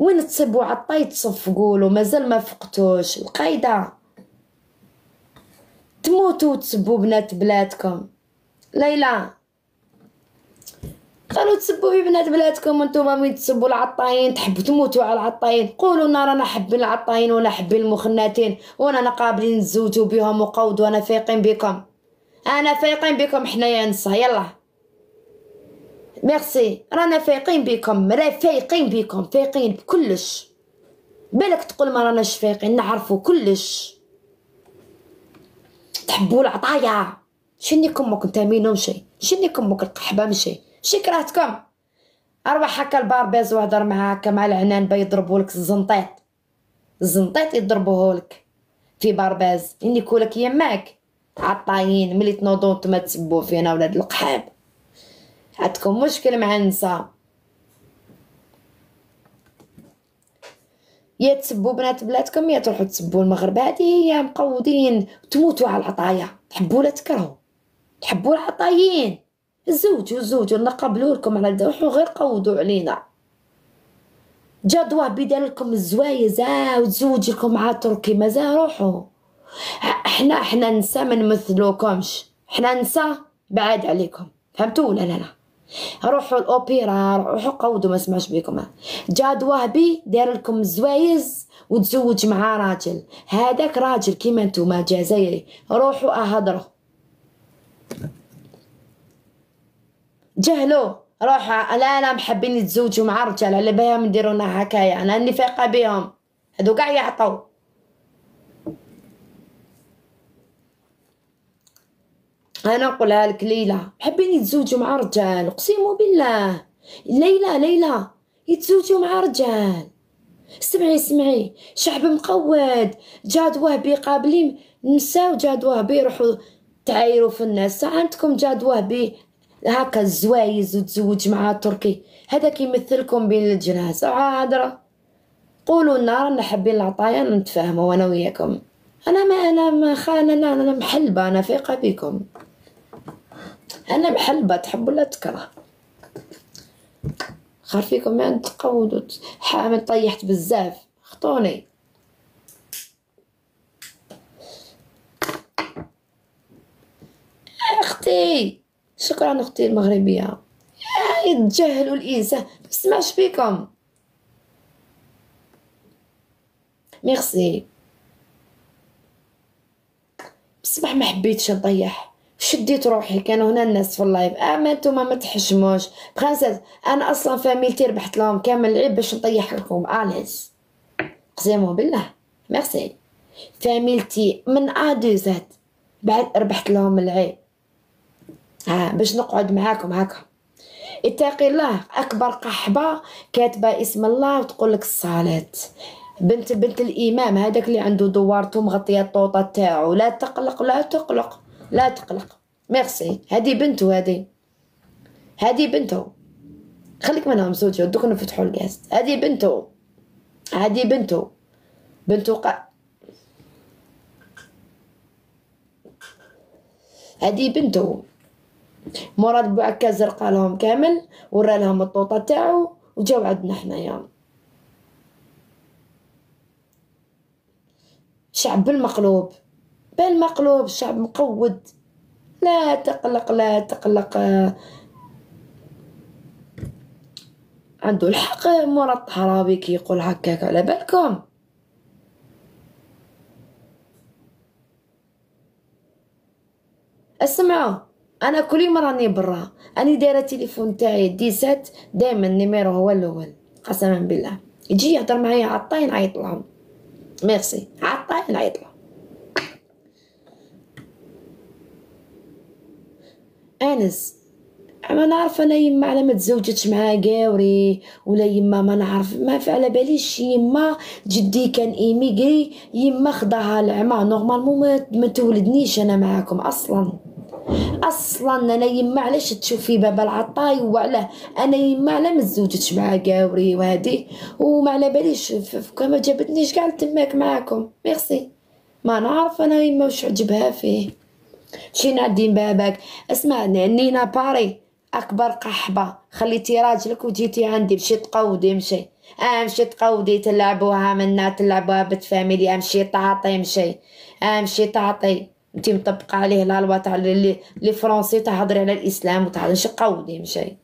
وين تصبوا عطاي تصفقوا له مازال ما فقتوش. القايدة. تموتوا وتسبوا بنات بلادكم. ليلى. قالوا تسبوا في بنات بلادكم وأنتم وين تسبوا العطاين تحبوا تموتوا على العطاين قولوا لنا رانا حابين العطاين ولا حابين المخناتين. وأنا قابلين نتزوجوا بهم وقود وأنا فايقين بكم. أنا فايقين بكم حنايا نسا يلا. ميرسي رانا فايقين بكم راه فايقين بكم فايقين بكلش. بالك تقول ما راناش فايقين نعرفوا كلش. تحبوا العطايا؟ شني كمك انت مينو مشي شني كمك القحبه مشي شي كرهتكم أروح هكا ال Barbès وهضر معاه هكا مع العنان بيضربوا لك الزنطيط. الزنطيط يضربوه لك. في Barbès إني كولك يماك. عطايين ملي تنوضو نتوما تسبوا فينا ولاد القحاب. عندكم مشكل مع النساء. يا تسبوا بنات بلادكم يا تروحوا تسبوا المغرب. هذه هي مقودين تموتوا على العطايا. تحبوا لا تكرهوا. تحبوا العطايين. زوجوا زوجوا. نقبلوا لكم على روحوا غير قودوا علينا. جدوى بدال لكم الزوايز وتزوج لكم مع تركي مازال روحوا. إحنا إحنا نسا ما نمثلوكمش. إحنا نسا بعاد عليكم. فهمتوا ولا لا لا؟ روحوا الأوبرا روحوا قودوا ما سمعش بكم. جاد وهبي دار لكم الزوايز وتزوج مع راجل. هذاك راجل كيما نتوما جزائري. روحوا اهضروا جهلوا. روح لا لا محبين يتزوجوا مع رجال على بهم نديروا لنا حكاية. أنا اني فايقه بهم. هادو كاع يعطوا. أنا نقولها لك ليلى محبين يتزوجوا مع رجال اقسم بالله. ليلى ليلى يتزوجوا مع رجال. سمعي سمعي شعب مقود. جاد وهبي قابلين نساو جاد وهبي يروحوا تعايروا في الناس. عندكم جاد وهبي هكا الزوايز وتزوج مع تركي. هذاك يمثلكم بين الجناز هضره قولوا لنا رانا حابين العطايا نتفاهموا أنا وياكم. أنا ما أنا ما خان أنا أنا محلبة أنا فيقه بكم. أنا محلبه تحب ولا تكره؟ خار فيكم ما تقودوا حامل طيحت بزاف. خطوني. أختي شكرا أختي المغربية. يتجاهلوا الانسان ما سمعش بكم ميرسي. بصبح ما حبيتش نطيح. شديت روحي كانوا هنا الناس في ال live. اما نتوما ما تحشموش principe أنا أصلا فاميلتي ربحت لهم كامل العيب باش نطيح لكم. اليز قسموا بالله. ميرسي. فاميلتي من آ زاد بعد ربحت لهم العيب. ها باش نقعد معاكم هكا. اتقي الله أكبر قحبة كاتبة اسم الله وتقول لك الصلاه بنت بنت الإمام هذاك اللي عنده دوارته مغطيه الطوطة تاعو. لا تقلق لا تقلق. لا تقلق. ميرسي. هذه بنته هذه هذه بنته خليك منهم زوجي دوك نفتحوا الكاس هذه بنته هذه بنته بنته ق... هذه بنته مراد بوعكا زرقا لهم كامل ورا لهم الطوطة تاعو وجاو عندنا حنايا. شعب بالمقلوب. بالمقلوب شعب مقود. لا تقلق لا تقلق. عنده الحق مراد الطهراوي كي يقول هكاك. على بالكم. اسمعوا أنا كل يوم راني برا أني دايرة التليفون تاعي دي سات دائما ال numéro هو الأول. قسما بالله. يجي يهضر معايا عطاي نعيط لهم. ميرسي. عطاي نعيط لهم. انس ما نعرف أنا يما على ما تزوجتش مع قاوري ولا يما ما نعرف ما على باليش. يما جدي كان émigré يما خداها العمى. normalement ما تولدنيش أنا معاكم أصلا. أصلا أنا يما علاش تشوفي بابا العطاي؟ وعلاه أنا يما على ما تزوجتش مع قاوري وهادي. وما على باليش كما جابتنيش كاع تماك معاكم. ميرسي ما نعرف أنا يما واش عجبها فيه. شي نعدين باباك اسمعني نينا باري أكبر قحبة. خليتي راجلك وجيتي عندي. مشي تقودي مشي امشي تقودي. تلعبوها منا تلعبوها بتفاميلي امشي تعطي مشي امشي تعطي. انت مطبقة عليه لا لوا تاع لي فرونسي تهضري على الإسلام وتهضري. قودي مشي